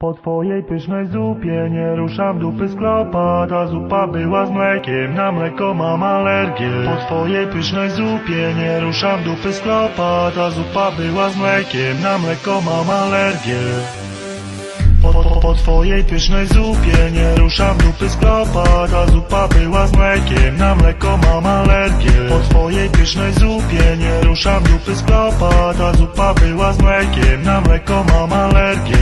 Po twojej pysznej zupie nie ruszam dupy z klopa Ta zupa była z mlekiem, na mleko mam alergię. Po twojej pysznej zupie nie ruszam dupy z klopa Ta zupa była z mlekiem, na mleko mam alergię. Po, po, po twojej pysznej zupie nie ruszam dupy z klopa Ta zupa była z mlekiem, na mleko mam alergię. Po twojej pysznej zupie nie ruszam dupy z klopa Ta zupa była z mlekiem, na mleko mam alergię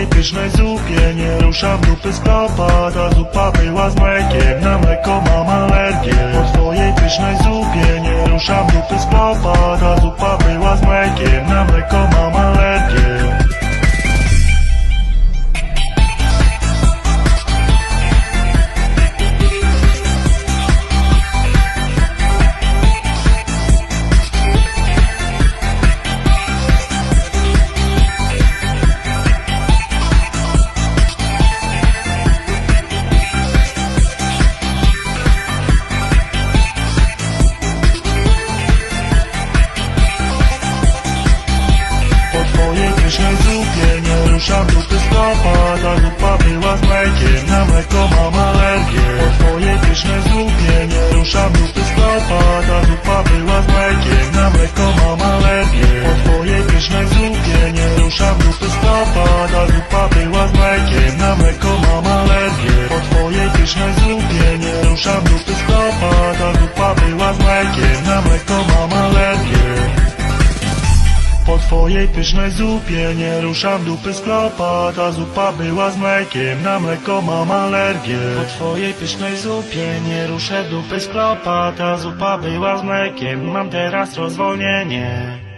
Twojej pysznej zupie. Nie ruszam dupy z klopa Ta zupa była z mlekiem, na mleko mam alergię. Po twojej pysznej zupie. Nie ruszam dupy z klopa Ta zupa twojej pysznej zupie nie ruszam klopa Ta zupa była z mlekiem, na mleko mam alergię. Po twojej pysznej zupie nie ruszam klopa Ta zupa była z mlekiem, na mleko mam alergię. Po twojej pysznej zupie nie ruszam klopa Ta zupa była z mlekiem, po twojej pysznej zupie. Nie ruszam dupy z klopa Ta zupa była z mlekiem, na mleko mam alergię. Po twojej pysznej zupie nie ruszę dupy z klopa Ta zupa była z mlekiem, mam teraz rozwolnienie